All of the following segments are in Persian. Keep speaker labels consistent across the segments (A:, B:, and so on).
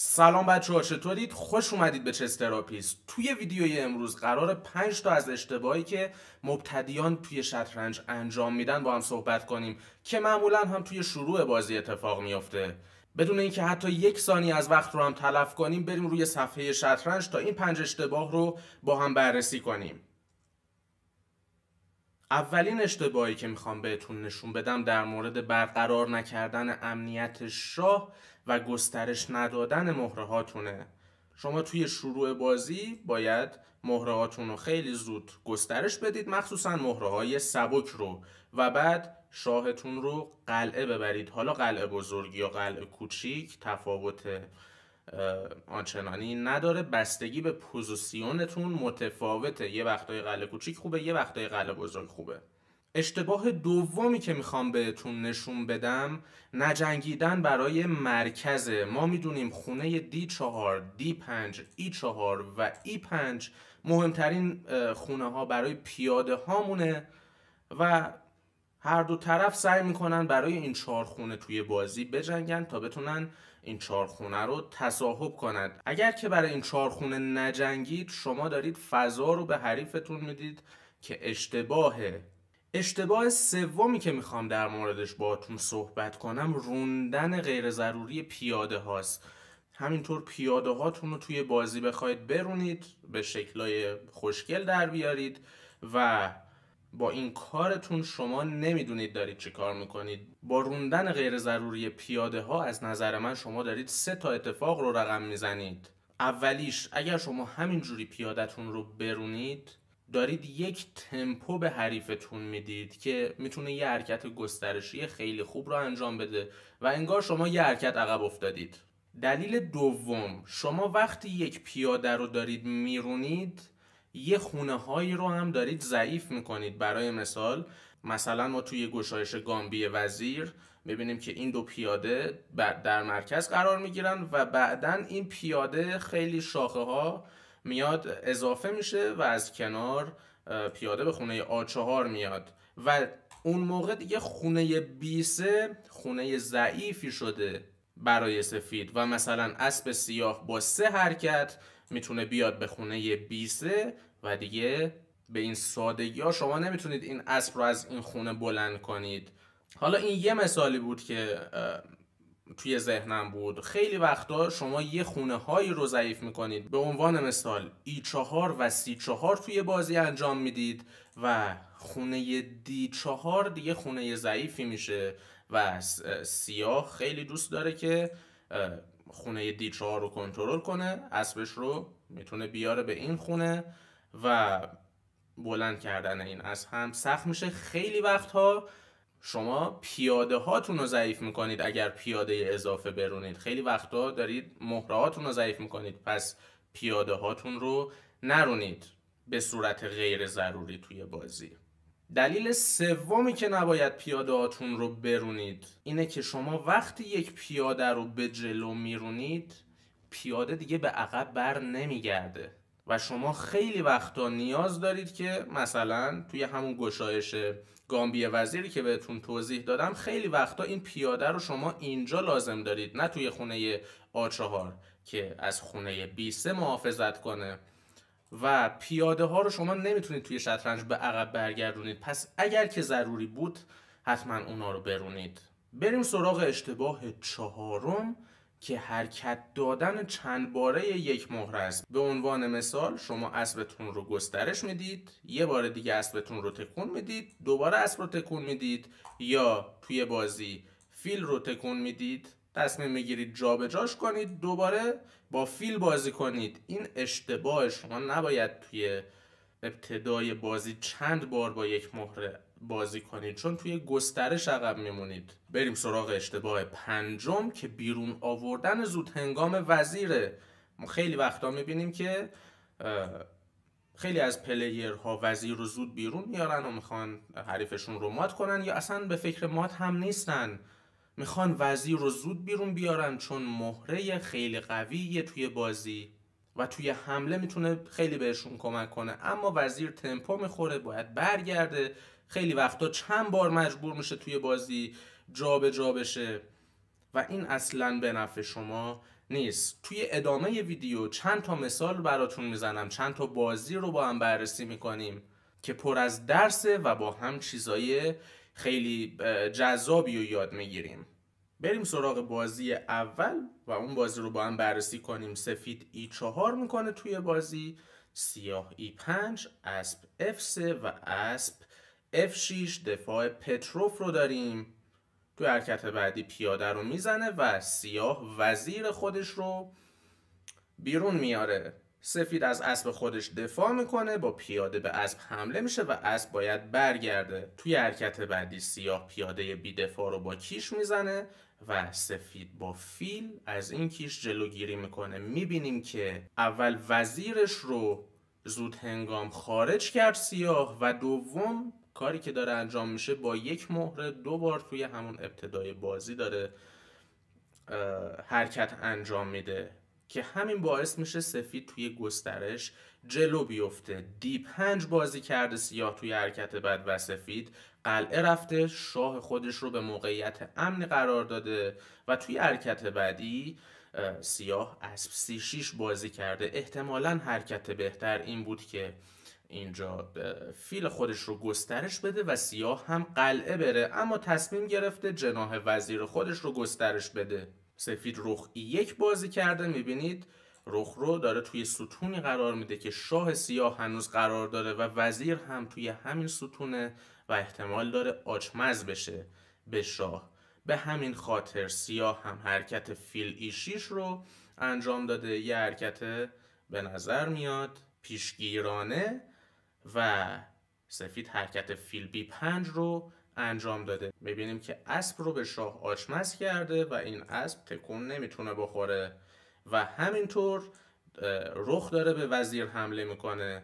A: سلام بچه ها چطورید؟ خوش اومدید به چس تراپیست. توی ویدیوی امروز قرار 5 تا از اشتباهی که مبتدیان توی شطرنج انجام میدن با هم صحبت کنیم که معمولا هم توی شروع بازی اتفاق میافته. بدون اینکه حتی یک ثانیه از وقت رو هم تلف کنیم بریم روی صفحه شطرنج تا این پنج اشتباه رو با هم بررسی کنیم. اولین اشتباهی که می‌خوام بهتون نشون بدم در مورد برقرار نکردن امنیت شاه و گسترش ندادن مهره هاتونه شما توی شروع بازی باید مهره هاتون رو خیلی زود گسترش بدید مخصوصا مهره های سبک رو و بعد شاهتون رو قلعه ببرید. حالا قلعه بزرگ یا قلعه کوچیک تفاوت آنچنانی نداره. بستگی به پوزیسیونتون متفاوته. یه وقتای قلعه کوچیک خوبه یه وقتای قلعه بزرگ خوبه. اشتباه دومی که می‌خوام بهتون نشون بدم نجنگیدن برای مرکزه. ما می‌دونیم خونه D4, D5, E4 و E5 مهمترین خونه ها برای پیاده هامونه و هر دو طرف سعی می‌کنن برای این چهار خونه توی بازی بجنگن تا بتونن این چهار خونه رو تصاحب کنند. اگر که برای این چهار خونه نجنگید شما دارید فضا رو به حریفتون می‌دید که اشتباهه اشتباه سومی که می‌خوام در موردش باهاتون صحبت کنم روندن غیر ضروری پیاده هاست. همینطور پیاده هاتون رو توی بازی بخواید برونید به شکلای خوشگل در بیارید و با این کارتون شما نمی‌دونید دارید چی کار می‌کنید. با روندن غیر ضروری پیاده ها از نظر من شما دارید سه تا اتفاق رو رقم می‌زنید. اولیش اگر شما همینجوری پیادتون رو برونید دارید یک تمپو به حریفتون می‌دید که می‌تونه یه حرکت گسترشی خیلی خوب رو انجام بده و انگار شما یه حرکت عقب افتادید. دلیل دوم شما وقتی یک پیاده رو دارید میرونید یه خونه هایی رو هم دارید ضعیف می‌کنید. برای مثال مثلا ما توی گشایش گامبی وزیر می‌بینیم که این دو پیاده در مرکز قرار می‌گیرن و بعدا این پیاده خیلی شاخه ها میاد اضافه میشه و از کنار پیاده به خونه آ4 میاد. و اون موقع دیگه خونه بیسه خونه ضعیفی شده برای سفید. و مثلا اسب سیاه با سه حرکت می‌تونه بیاد به خونه بیسه و دیگه به این سادگی ها شما نمی‌تونید این اسب رو از این خونه بلند کنید. حالا این یه مثالی بود که توی ذهنم بود. خیلی وقتا شما یه خونه هایی رو ضعیف می‌کنید. به عنوان مثال ای چهار و سی چهار توی بازی انجام می‌دید و خونه دی چهار دیگه خونه ضعیفی میشه و سیاه خیلی دوست داره که خونه دی چهار رو کنترل کنه. اسبش رو می‌تونه بیاره به این خونه و بلند کردن این از هم سخت میشه. خیلی وقتها شما پیاده هاتون رو ضعیف می‌کنید اگر پیاده اضافه برونید. خیلی وقتا دارید مهرهاتون رو ضعیف می‌کنید پس پیاده هاتون رو نرونید به صورت غیر ضروری توی بازی. دلیل سومی که نباید پیاده هاتون رو برونید اینه که شما وقتی یک پیاده رو به جلو میرونید پیاده دیگه به عقب بر نمیگرده. و شما خیلی وقتا نیاز دارید که مثلا توی همون گشایش گامبی وزیری که بهتون توضیح دادم خیلی وقتا این پیاده رو شما اینجا لازم دارید نه توی خونه آچهار که از خونه بیسه محافظت کنه. و پیاده ها رو شما نمی‌تونید توی شطرنج به عقب برگردونید. پس اگر که ضروری بود حتما اونا رو برونید. بریم سراغ اشتباه چهارم. که حرکت دادن چند باره یک مهره است. به عنوان مثال شما اسبتون رو گسترش می‌دید یه بار دیگه اسبتون رو تکون می‌دید دوباره اسب رو تکون می‌دید یا توی بازی فیل رو تکون می‌دید تصمیم می‌گیرید جابجاش کنید دوباره با فیل بازی کنید. این اشتباه شما. نباید توی ابتدای بازی چند بار با یک مهره بازی کنید. چون توی گسترش عقب میمونید. بریم سراغ اشتباه پنجم که بیرون آوردن زود هنگام وزیره. ما خیلی وقتا می‌بینیم که خیلی از پلیرها وزیر رو زود بیرون میارن و می‌خوان حریفشون رو مات کنن یا اصلا به فکر مات هم نیستن. می‌خوان وزیر رو زود بیرون بیارن چون مهره خیلی قویه توی بازی و توی حمله می‌تونه خیلی بهشون کمک کنه. اما وزیر تمپو می‌خوره باید برگرده. خیلی وقتا چند بار مجبور میشه توی بازی جابجا جا بشه. و این اصلا به نفع شما نیست. توی ادامه ویدیو چند تا مثال براتون می‌زنم. چند تا بازی رو با هم بررسی می‌کنیم که پر از درسه و با هم چیزای خیلی جذابی رو یاد می‌گیریم. بریم سراغ بازی اول و اون بازی رو با هم بررسی کنیم. سفید ای چهار می‌کنه توی بازی سیاه ای پنج اسب اف 3 و اسب اف 6 دفاع پتروف رو داریم. توی حرکت بعدی پیاده رو می‌زنه و سیاه وزیر خودش رو بیرون میاره. سفید از اسب خودش دفاع می‌کنه با پیاده به اسب حمله میشه و اسب باید برگرده. توی حرکت بعدی سیاه پیاده بی دفاع رو با کیش می‌زنه و سفید با فیل از این کیش جلوگیری می‌کنه. می‌بینیم که اول وزیرش رو زود هنگام خارج کرد سیاه و دوم کاری که داره انجام میشه با یک مهره دو بار توی همون ابتدای بازی داره حرکت انجام میده که همین باعث میشه سفید توی گسترش جلو بیفته. دی پنج بازی کرده سیاه توی حرکت بعد و سفید. قلعه رفته شاه خودش رو به موقعیت امنی قرار داده و توی حرکت بعدی سیاه اسب سی شیش بازی کرده. احتمالا حرکت بهتر این بود که اینجا فیل خودش رو گسترش بده و سیاه هم قلعه بره. اما تصمیم گرفته جناه وزیر خودش رو گسترش بده. سفید رخ یک بازی کرده می‌بینید؟ رخ رو داره توی ستونی قرار میده که شاه سیاه هنوز قرار داره و وزیر هم توی همین ستونه و احتمال داره آچمز بشه به شاه. به همین خاطر سیاه هم حرکت فیل ایشیش رو انجام داده. یه حرکت به نظر میاد پیشگیرانه. و سفید حرکت فیل بی پنج رو انجام داده. می‌بینیم که اسب رو به شاه آچمز کرده و این اسب تکون نمی‌تونه بخوره. و همینطور رخ داره به وزیر حمله می‌کنه.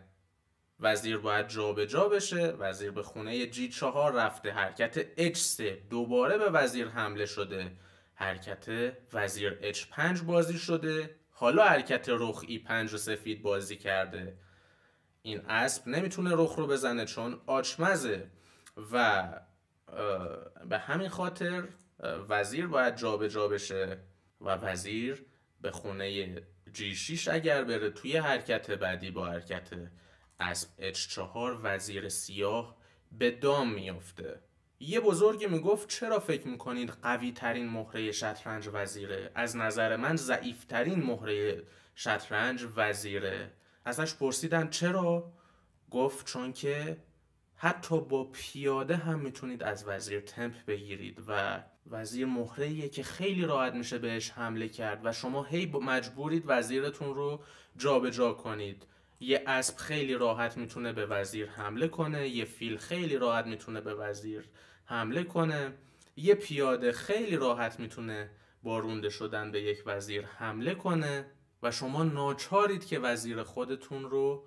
A: وزیر باید جابجا جا بشه. وزیر به خونه جی چهار رفته. حرکت H3 دوباره به وزیر حمله شده. حرکت وزیر H5 بازی شده. حالا حرکت رخ E5 رو سفید بازی کرده. این اسب نمی‌تونه رخ رو بزنه چون آچمزه و به همین خاطر وزیر باید جابجا جا بشه و وزیر به خونه G6 اگر بره توی حرکت بعدی با حرکت اسب H4 وزیر سیاه به دام میافته. یه بزرگی می‌گفت چرا فکر می‌کنید قوی ترین مهره شطرنج وزیره؟ از نظر من ضعیف ترین مهره شطرنج وزیره. ازش پرسیدن چرا؟ گفت چون که حتی با پیاده هم می‌تونید از وزیر تمپ بگیرید و وزیر مهره که خیلی راحت میشه بهش حمله کرد و شما هی مجبورید وزیرتون رو جابجا جا کنید. یه اسب خیلی راحت می‌تونه به وزیر حمله کنه یه فیل خیلی راحت می‌تونه به وزیر حمله کنه. یه پیاده خیلی راحت می‌تونه با رونده شدن به یک وزیر حمله کنه. و شما ناچارید که وزیر خودتون رو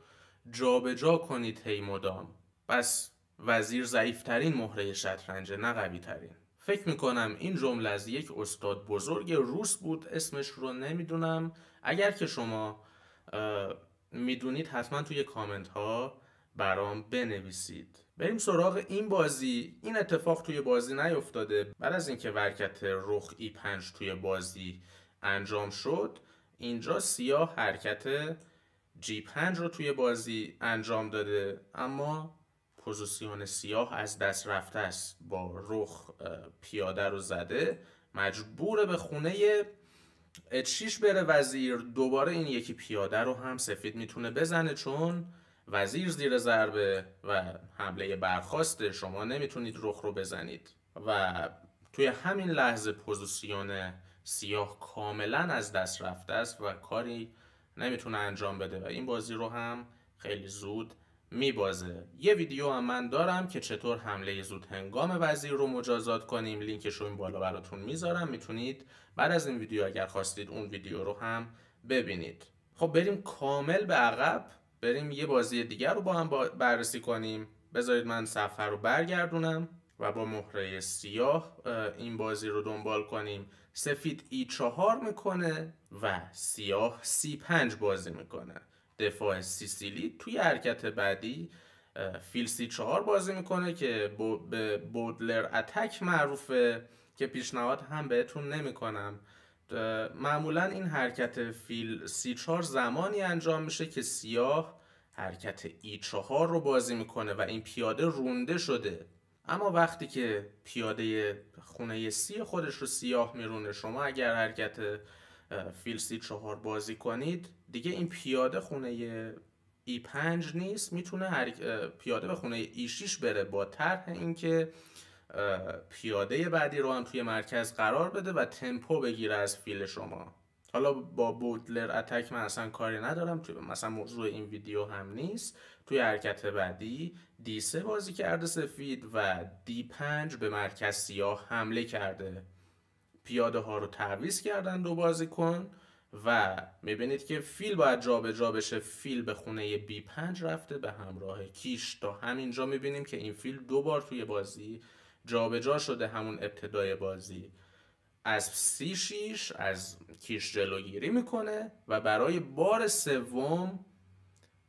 A: جابجا جا کنید هی مدام. پس وزیر ضعیفترین مهره شطرنجه نه قوی ترین فکر می‌کنم این جمله از یک استاد بزرگ روس بود اسمش رو نمی‌دونم. اگر که شما می‌دونید حتما توی کامنت ها برام بنویسید. بریم سراغ این بازی. این اتفاق توی بازی نیفتاده. بعد از اینکه ورکت رخ ای پنج توی بازی انجام شد اینجا سیاه حرکت جی 5 رو توی بازی انجام داده اما پوزیسیون سیاه از دست رفته است. با رخ پیاده رو زده. مجبوره به خونه اچ بره وزیر. دوباره این یکی پیاده رو هم سفید می‌تونه بزنه چون وزیر زیر ضربه و حمله برخواسته شما نمی‌تونید رخ رو بزنید. و توی همین لحظه پوزیسیون سیاه کاملا از دست رفته است و کاری نمی‌تونه انجام بده و این بازی رو هم خیلی زود میبازه. یه ویدیو هم من دارم که چطور حمله زود هنگام وزیر رو مجازات کنیم. لینکش رو این بالا براتون می‌ذارم. می‌تونید بعد از این ویدیو اگر خواستید اون ویدیو رو هم ببینید. خب بریم کامل به عقب. بریم یه بازی دیگر رو با هم بررسی کنیم. بذارید من صفحه رو برگردونم و با مهره سیاه این بازی رو دنبال کنیم. سفید ای چهار می‌کنه و سیاه سی پنج بازی می‌کنه. دفاع سیسیلی توی حرکت بعدی فیل سی چهار بازی می‌کنه که به بودلر اتک معروفه که پیشنهاد هم بهتون نمی‌کنم. معمولا این حرکت فیل سی 4 زمانی انجام میشه که سیاه حرکت ای 4 رو بازی می‌کنه و این پیاده رونده شده. اما وقتی که پیاده خونه سی خودش رو سیاه میرونه شما اگر حرکت فیل سی 4 بازی کنید دیگه این پیاده خونه ای 5 نیست می‌تونه پیاده به خونه ای 6 بره با طرح اینکه پیاده بعدی رو هم توی مرکز قرار بده و تمپو بگیره از فیل شما. حالا با بودلر اتک من اصلا کاری ندارم توی مثلا موضوع این ویدیو هم نیست. توی حرکت بعدی دی 3 بازی کرده سفید و دی 5 به مرکز سیاه حمله کرده. پیاده ها رو تعویز کردن دو بازی کن و می‌بینید که فیل باید جابجا جا بشه فیل به خونه بی 5 رفته به همراه کیش. تا همینجا می‌بینیم که این فیل دو بار توی بازی جابجا جا شده همون ابتدای بازی. از سی شیش از کیش جلوگیری می‌کنه و برای بار سوم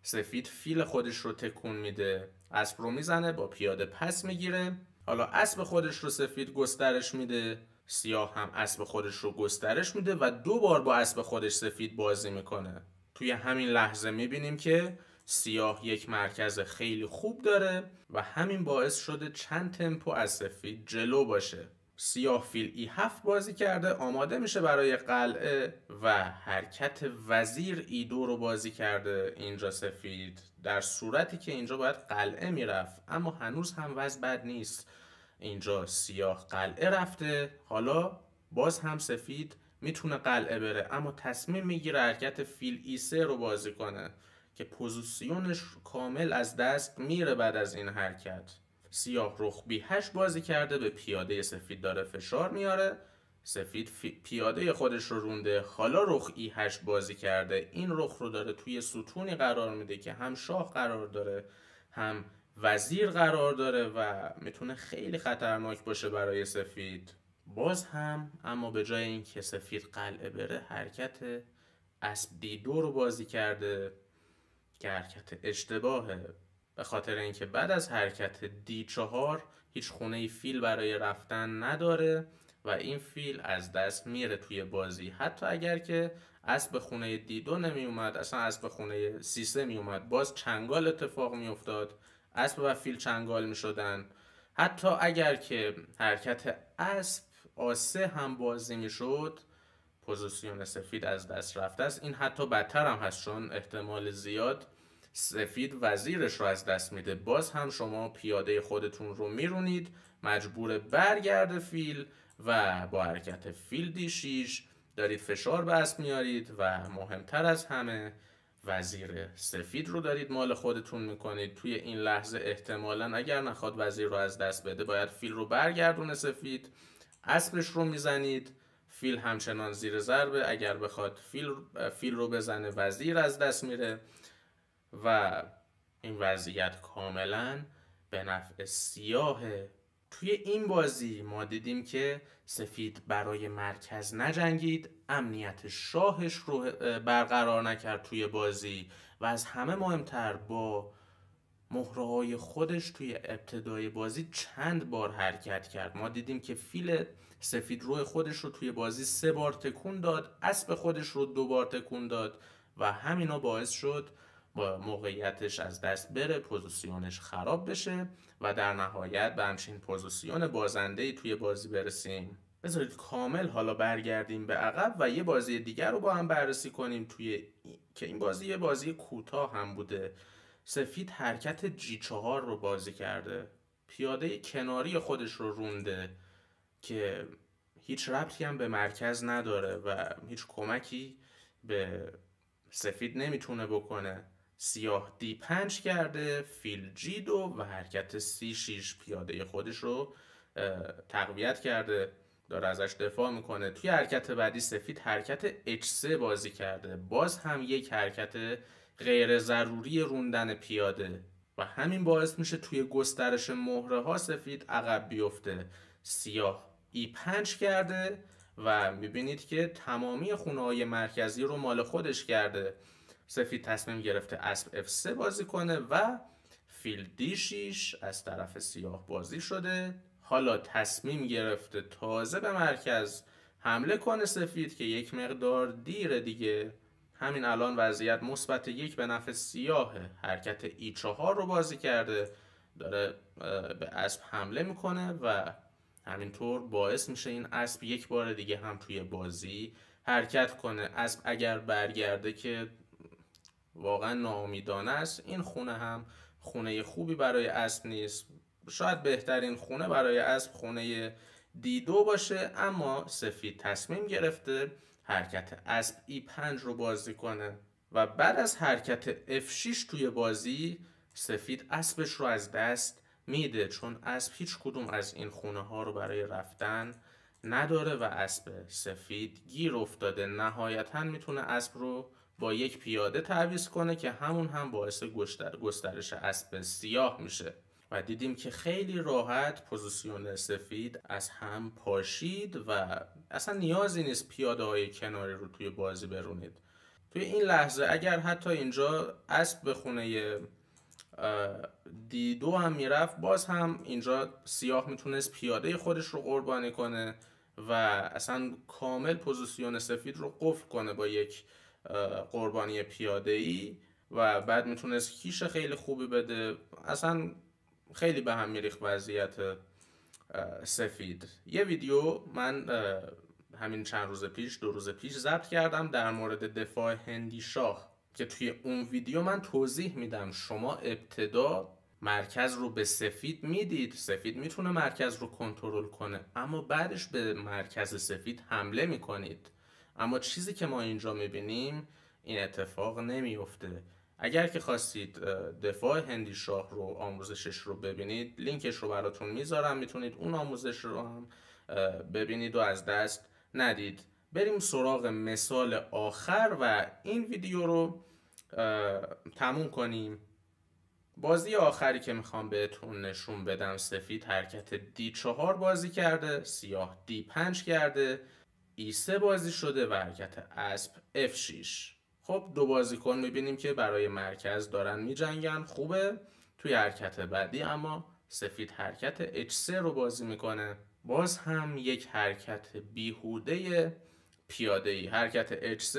A: سفید فیل خودش رو تکون میده. اسب رو می‌زنه با پیاده پس می‌گیره. حالا اسب خودش رو سفید گسترش میده سیاه هم اسب خودش رو گسترش میده و دو بار با اسب خودش سفید بازی می‌کنه. توی همین لحظه می‌بینیم که سیاه یک مرکز خیلی خوب داره و همین باعث شده چند تمپو از سفید جلو باشه. سیاه فیل ای هفت بازی کرده آماده میشه برای قلعه و حرکت وزیر ای دو رو بازی کرده اینجا سفید. در صورتی که اینجا باید قلعه می‌رفت اما هنوز هم وضع بد نیست. اینجا سیاه قلعه رفته حالا باز هم سفید می‌تونه قلعه بره اما تصمیم می‌گیره حرکت فیل ای سه رو بازی کنه که پوزیسیونش کامل از دست میره بعد از این حرکت. سیاه رخ بی هشت بازی کرده به پیاده سفید داره فشار میاره. سفید پیاده خودش رو رونده. حالا رخ ای هشت بازی کرده. این رخ رو داره توی ستونی قرار میده که هم شاه قرار داره هم وزیر قرار داره و می‌تونه خیلی خطرناک باشه برای سفید. باز هم اما به جای اینکه سفید قلعه بره حرکت اسب دی دو رو بازی کرده که حرکت اشتباهه. به خاطر اینکه بعد از حرکت دی چهار هیچ خونه فیل برای رفتن نداره و این فیل از دست میره توی بازی. حتی اگر که اسب خونه دی دو نمی اومد اصلا اسب خونه سی سه می اومد باز چنگال اتفاق می افتاد اسب و فیل چنگال می شدن حتی اگر که حرکت اسب آسه هم بازی می شد پوزیسیون سفید از دست رفته است. این حتی بدتر هم هست چون احتمال زیاد سفید وزیرش رو از دست میده. باز هم شما پیاده خودتون رو میرونید مجبور برگرد فیل و با حرکت فیل دی شیش دارید فشار به اسب میارید و مهمتر از همه وزیر سفید رو دارید مال خودتون می‌کنید. توی این لحظه احتمالا اگر نخواد وزیر رو از دست بده باید فیل رو برگردونه سفید. اسبش رو می‌زنید. فیل همچنان زیر ضربه. اگر بخواد فیل, فیل رو بزنه وزیر از دست میره. و این وضعیت کاملا به نفع سیاهه. توی این بازی ما دیدیم که سفید برای مرکز نجنگید امنیت شاهش رو برقرار نکرد توی بازی و از همه مهمتر با مهره خودش توی ابتدای بازی چند بار حرکت کرد. ما دیدیم که فیل سفید فیل خودش رو توی بازی سه بار تکون داد اسب خودش رو دو بار تکون داد و همینا باعث شد موقعیتش از دست بره پوزیسیونش خراب بشه و در نهایت به همچین پوزیسیون بازنده توی بازی برسیم. بذارید کامل حالا برگردیم به عقب و یه بازی دیگر رو با هم بررسی کنیم توی که این بازی یه بازی کوتاه هم بوده. سفید حرکت جی چهار رو بازی کرده. پیاده کناری خودش رو رونده که هیچ ربطی هم به مرکز نداره و هیچ کمکی به سفید نمی‌تونه بکنه. سیاه دی پنج کرده فیل جی دو و حرکت سی شیش پیاده خودش رو تقویت کرده داره ازش دفاع می‌کنه. توی حرکت بعدی سفید حرکت H3 بازی کرده. باز هم یک حرکت غیر ضروری روندن پیاده. و همین باعث میشه توی گسترش مهره ها سفید عقب بیفته. سیاه E5 کرده و می‌بینید که تمامی خونه های مرکزی رو مال خودش کرده. سفید تصمیم گرفته اسب F3 بازی کنه و فیل D6 از طرف سیاه بازی شده. حالا تصمیم گرفته تازه به مرکز حمله کنه سفید که یک مقدار دیره دیگه. همین الان وضعیت مثبت یک به نفع سیاهه حرکت ای چهار رو بازی کرده. داره به اسب حمله می‌کنه و همینطور باعث میشه این اسب یک بار دیگه هم توی بازی حرکت کنه. اسب اگر برگرده که واقعا ناامیدانه است. این خونه هم خونه خوبی برای اسب نیست. شاید بهترین خونه برای اسب خونه دیدو باشه اما سفید تصمیم گرفته حرکت اسب ای 5 رو بازی کنه و بعد از حرکت F6 توی بازی سفید اسبش رو از دست میده چون اسب هیچ کدوم از این خونه ها رو برای رفتن نداره و اسب سفید گیر افتاده. نهایتا می‌تونه اسب رو با یک پیاده تعویض کنه که همون هم باعث گسترش اسب سیاه میشه. و دیدیم که خیلی راحت پوزیسیون سفید از هم پاشید و اصلا نیازی نیست پیاده های کناری رو توی بازی برونید. توی این لحظه اگر حتی اینجا اسب به خونه دیدو هم می‌رفت باز هم اینجا سیاه می‌تونست پیاده خودش رو قربانی کنه و اصلا کامل پوزیسیون سفید رو قفل کنه با یک قربانی پیاده ای و بعد می‌تونست کیش خیلی خوبی بده. اصلا خیلی به هم میریخ وضعیت سفید. یه ویدیو من همین چند روز پیش دو روز پیش ضبط کردم در مورد دفاع هندی شاه که توی اون ویدیو من توضیح میدم. شما ابتدا مرکز رو به سفید می‌دید. سفید می‌تونه مرکز رو کنترل کنه اما بعدش به مرکز سفید حمله می‌کنید. اما چیزی که ما اینجا می‌بینیم این اتفاق نمیفته اگر که خواستید دفاع هندی شاه رو آموزشش رو ببینید لینکش رو براتون می‌ذارم می‌تونید اون آموزش رو هم ببینید و از دست ندید. بریم سراغ مثال آخر و این ویدیو رو تموم کنیم. بازی آخری که می‌خوام بهتون نشون بدم سفید حرکت دی چهار بازی کرده سیاه دی پنج کرده. ای سه بازی شده و حرکت اسب اف 6 خب دو بازیکن می‌بینیم که برای مرکز دارن میجنگن. خوبه. توی حرکت بعدی اما سفید حرکت H3 رو بازی می‌کنه. باز هم یک حرکت بیهوده پیاده ای حرکت H3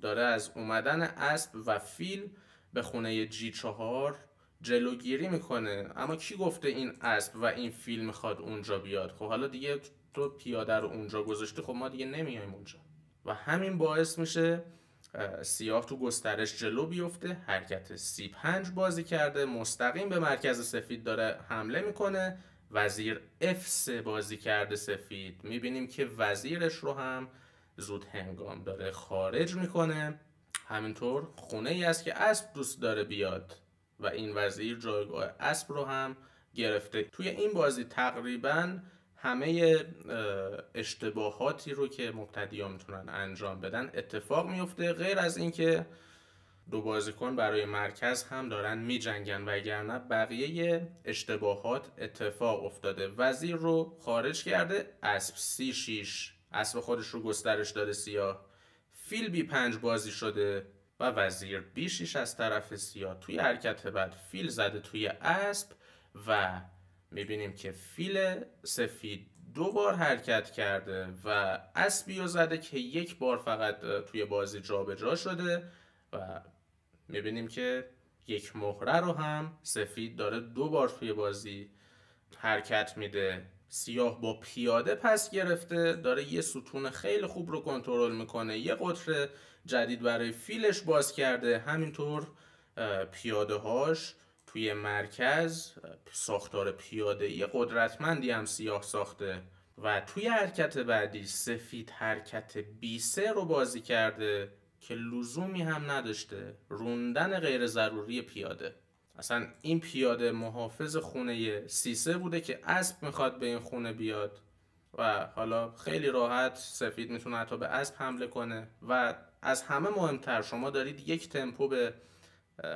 A: داره از اومدن اسب و فیل به خونه G4 جلوگیری می‌کنه. اما کی گفته این اسب و این فیل می‌خواد اونجا بیاد؟ خب حالا دیگه تو پیاده رو اونجا گذاشتی خب ما دیگه نمیایم اونجا. و همین باعث میشه سیاه تو گسترش جلو بیفته حرکت سی 5 بازی کرده مستقیم به مرکز سفید داره حمله می‌کنه وزیر F3 بازی کرده سفید. می‌بینیم که وزیرش رو هم زود هنگام داره خارج می‌کنه. همینطور خونه ای است که اسب دوست داره بیاد و این وزیر جایگاه اسب رو هم گرفته. توی این بازی تقریبا همه اشتباهاتی رو که مبتدی ها می‌تونن انجام بدن اتفاق میفته غیر از اینکه دو بازیکن برای مرکز هم دارن میجنگن و اگر بقیه اشتباهات اتفاق افتاده. وزیر رو خارج کرده اسب سی شیش. اسب خودش رو گسترش داده سیاه. فیل بی پنج بازی شده و وزیر بی شیش از طرف سیاه. توی حرکت بعد فیل زده توی اسب و می‌بینیم که فیل سفید دو بار حرکت کرده و اسبی رو زده که یک بار فقط توی بازی جابجا جا شده و می‌بینیم که یک مهره رو هم سفید داره دو بار توی بازی حرکت میده. سیاه با پیاده پس گرفته داره یه ستون خیلی خوب رو کنترل می‌کنه یه قطر جدید برای فیلش باز کرده. همینطور پیاده هاش توی مرکز ساختار پیاده یه قدرتمندی هم سیاه ساخته و توی حرکت بعدی سفید حرکت بی سه رو بازی کرده که لزومی هم نداشته روندن غیر ضروری پیاده. اصلا این پیاده محافظ خونه سیسه بوده که اسب می‌خواد به این خونه بیاد و حالا خیلی راحت سفید می‌تونه حتی به اسب حمله کنه و از همه مهمتر شما دارید یک تمپو به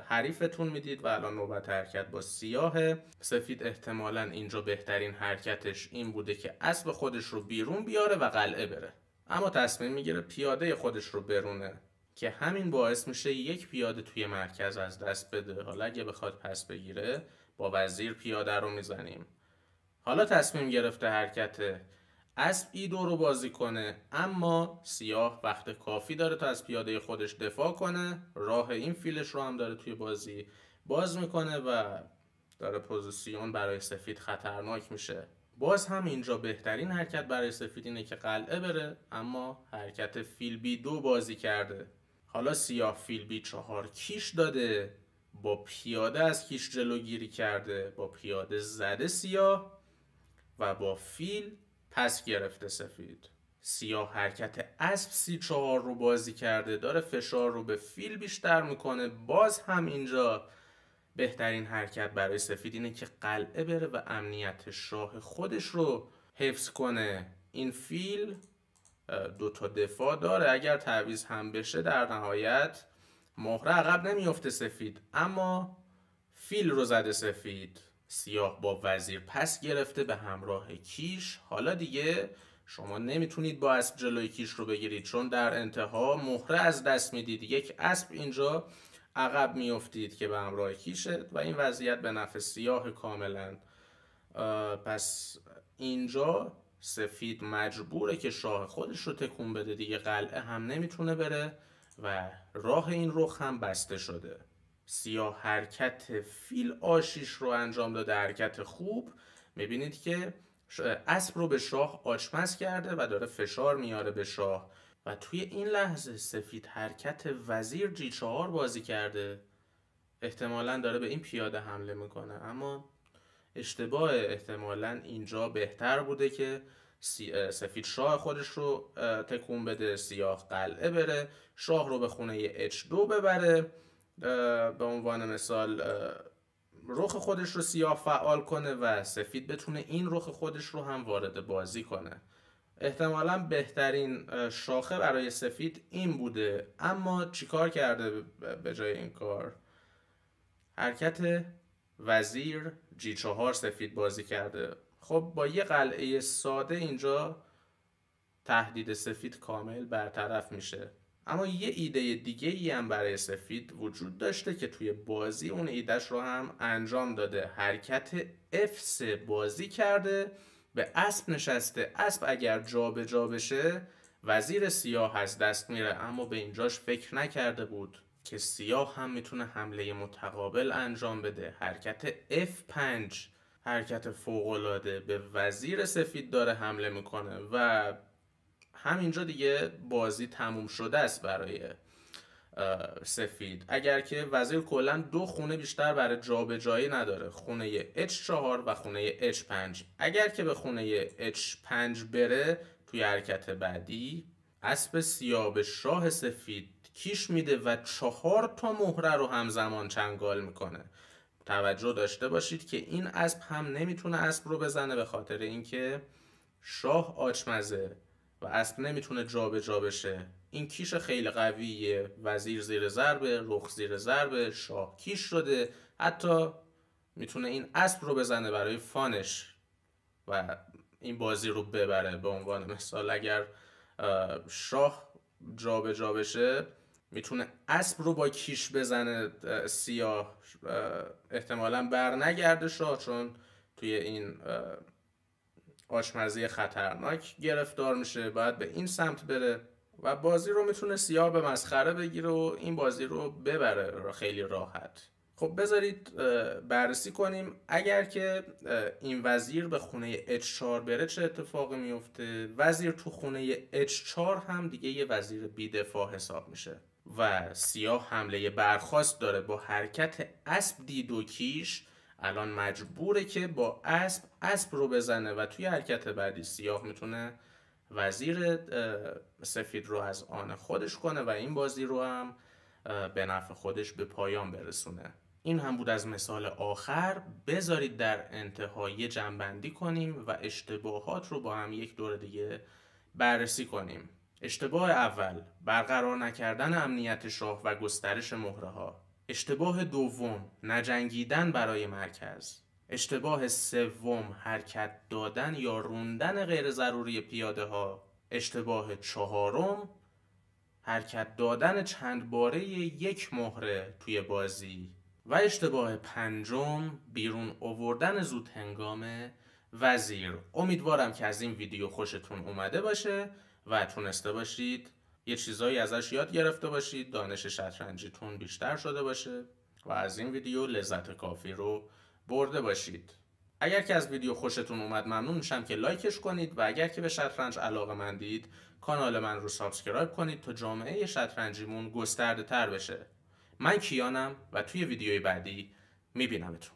A: حریفتون می‌دید و الان نوبت حرکت با سیاه سفید احتمالا اینجا بهترین حرکتش این بوده که اسب خودش رو بیرون بیاره و قلعه بره. اما تصمیم می‌گیره پیاده خودش رو برونه که همین باعث میشه یک پیاده توی مرکز از دست بده. حالا اگه بخواد پس بگیره با وزیر پیاده رو می‌زنیم. حالا تصمیم گرفته حرکت اسب ای دو رو بازی کنه. اما سیاه وقت کافی داره تا از پیاده خودش دفاع کنه. راه این فیلش رو هم داره توی بازی باز می‌کنه و داره پوزیسیون برای سفید خطرناک میشه. باز هم اینجا بهترین حرکت برای سفید اینه که قلعه بره اما حرکت فیل بی دو بازی کرده. حالا سیاه فیل بی چهار کیش داده. با پیاده از کیش جلوگیری کرده. با پیاده زده سیاه و با فیل پس گرفته سفید. سیاه حرکت اسب سی چهار رو بازی کرده داره فشار رو به فیل بیشتر می‌کنه. باز هم اینجا بهترین حرکت برای سفید اینه که قلعه بره و امنیت شاه خودش رو حفظ کنه. این فیل دو تا دفاع داره. اگر تعویز هم بشه در نهایت مهره عقب نمیفته سفید. اما فیل رو زده سفید. سیاه با وزیر پس گرفته به همراه کیش. حالا دیگه شما نمی‌تونید با اسب جلوی کیش رو بگیرید چون در انتها مهره از دست می‌دید. یک اسب اینجا عقب میافتید که به همراه کیشه و این وضعیت به نفع سیاه کاملا. پس اینجا سفید مجبوره که شاه خودش رو تکون بده. دیگه قلعه هم نمی‌تونه بره و راه این رخ هم بسته شده. سیاه حرکت فیل آشیش رو انجام داده حرکت خوب. می‌بینید که اسب رو به شاه آچمز کرده و داره فشار میاره به شاه. و توی این لحظه سفید حرکت وزیر جی چهار بازی کرده. احتمالا داره به این پیاده حمله می‌کنه. اما اشتباه احتمالا اینجا بهتر بوده که سفید شاه خودش رو تکون بده سیاه قلعه بره شاه رو به خونه H2 ببره. به عنوان مثال رخ خودش رو سیاه فعال کنه و سفید بتونه این رخ خودش رو هم وارد بازی کنه. احتمالا بهترین شاخه برای سفید این بوده. اما چیکار کرده به جای این کار؟ حرکت وزیر جی چهار سفید بازی کرده. خب با یه قلعه ساده اینجا تهدید سفید کامل برطرف میشه. اما یه ایده دیگه ای هم برای سفید وجود داشته که توی بازی اون ایدهش رو هم انجام داده. حرکت F3 بازی کرده به اسب نشسته. اسب اگر جابجا جا بشه وزیر سیاه از دست میره. اما به اینجاش فکر نکرده بود که سیاه هم می‌تونه حمله متقابل انجام بده. حرکت F5 حرکت فوقالعاده. به وزیر سفید داره حمله می‌کنه و همینجا دیگه بازی تموم شده است برای سفید. اگر که وزیر کلا دو خونه بیشتر برای جابجایی نداره خونه H4 و خونه H5 اگر که به خونه H5 بره توی حرکت بعدی اسب سیاه به شاه سفید کیش میده و چهار تا مهره رو همزمان چنگال می‌کنه. توجه داشته باشید که این اسب هم نمی‌تونه اسب رو بزنه به خاطر اینکه شاه آچمزه و اسب نمی‌تونه جابجا جا بشه. این کیش خیلی قویه. وزیر زیر ضربه رخ زیر ضربه شاه کیش شده. حتی می‌تونه این اسب رو بزنه برای فانش و این بازی رو ببره. به عنوان مثال اگر شاه جابجا جا بشه می‌تونه اسب رو با کیش بزنه سیاه احتمالا بر نگرده شاه چون توی این آشمزی خطرناک گرفتار میشه باید به این سمت بره و بازی رو می‌تونه سیاه به مسخره بگیره و این بازی رو ببره خیلی راحت. خب بذارید بررسی کنیم. اگر که این وزیر به خونه H4 بره چه اتفاقی میفته وزیر تو خونه H4 هم دیگه یه وزیر بیدفاع حساب میشه و سیاه حمله برخواست داره با حرکت اسب دید و کیش الان مجبوره که با اسب اسب رو بزنه و توی حرکت بعدی سیاه می‌تونه وزیر سفید رو از آن خودش کنه و این بازی رو هم به نفع خودش به پایان برسونه. این هم بود از مثال آخر. بذارید در انتهای جنبندی کنیم و اشتباهات رو با هم یک دور دیگه بررسی کنیم. اشتباه اول برقرار نکردن امنیت شاه و گسترش مهره ها اشتباه دوم نجنگیدن برای مرکز. اشتباه سوم حرکت دادن یا روندن غیر ضروری پیاده ها اشتباه چهارم حرکت دادن چند باره یک مهره توی بازی. و اشتباه پنجم بیرون آوردن زود هنگام وزیر. امیدوارم که از این ویدیو خوشتون اومده باشه و تونسته باشید یه چیزایی ازش یاد گرفته باشید دانش شطرنجیتون بیشتر شده باشه و از این ویدیو لذت کافی رو برده باشید. اگر که از ویدیو خوشتون اومد ممنون میشم که لایکش کنید و اگر که به شطرنج علاقه مندید کانال من رو subscribe کنید تا جامعه شطرنجیمون گسترده تر بشه. من کیانم و توی ویدیوی بعدی میبینمتون.